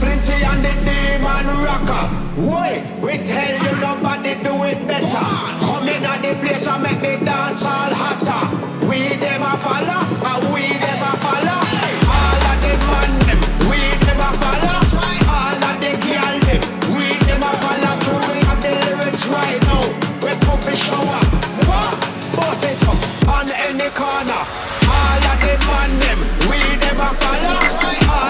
Flinty and the demon rocker. Wait, we tell you nobody do it better. Come in at the place and make the dance all hotter. We them a follow, and we them a follow. All of the man them, we them a follow. All of girl them, we a follow. The lyrics right now. We what? It up on any corner. All of man them, we a follow. All